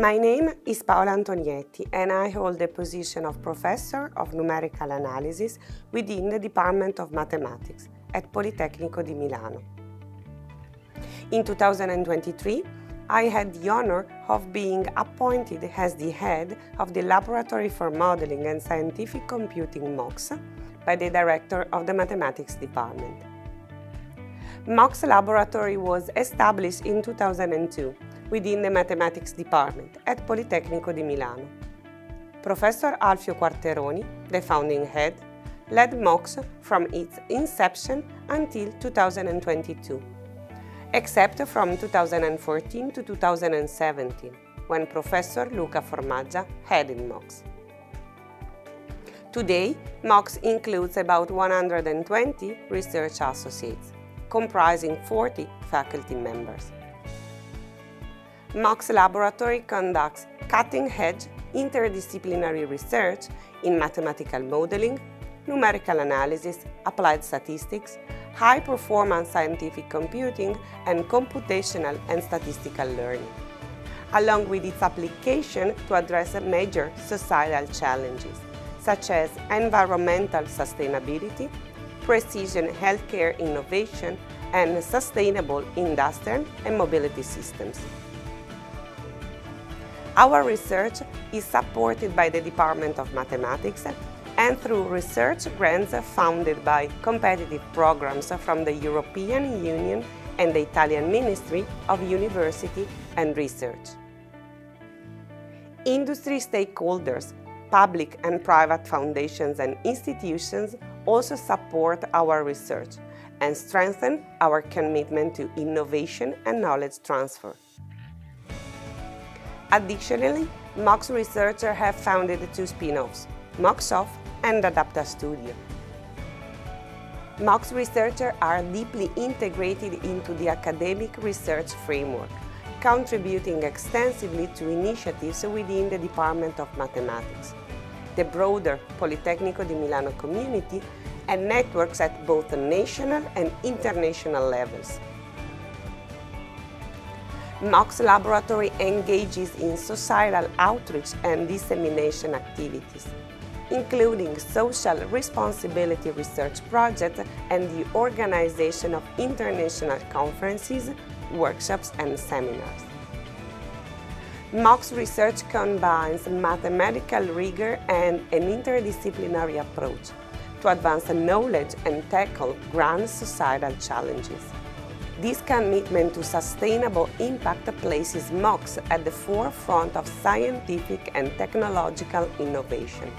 My name is Paola Antonietti and I hold the position of Professor of Numerical Analysis within the Department of Mathematics at Politecnico di Milano. In 2023, I had the honor of being appointed as the head of the Laboratory for Modeling and Scientific Computing MOX by the Director of the Mathematics Department. MOX Laboratory was established in 2002 within the Mathematics Department at Politecnico di Milano. Professor Alfio Quarteroni, the founding head, led MOX from its inception until 2022, except from 2014 to 2017, when Professor Luca Formaggia headed MOX. Today, MOX includes about 120 research associates, comprising 40 faculty members. MOX Laboratory conducts cutting-edge interdisciplinary research in mathematical modeling, numerical analysis, applied statistics, high-performance scientific computing, and computational and statistical learning, along with its application to address major societal challenges, such as environmental sustainability, precision healthcare innovation, and sustainable industrial and mobility systems. Our research is supported by the Department of Mathematics and through research grants funded by competitive programs from the European Union and the Italian Ministry of University and Research. Industry stakeholders, public and private foundations and institutions also support our research and strengthen our commitment to innovation and knowledge transfer. Additionally, MOX researchers have founded two spin-offs, MOXoff and Adapta Studio. MOX researchers are deeply integrated into the academic research framework, contributing extensively to initiatives within the Department of Mathematics, the broader Politecnico di Milano community, and networks at both national and international levels. MOX Laboratory engages in societal outreach and dissemination activities, including social responsibility research projects and the organization of international conferences, workshops and seminars. MOX research combines mathematical rigor and an interdisciplinary approach to advance knowledge and tackle grand societal challenges. This commitment to sustainable impact places MOX at the forefront of scientific and technological innovation.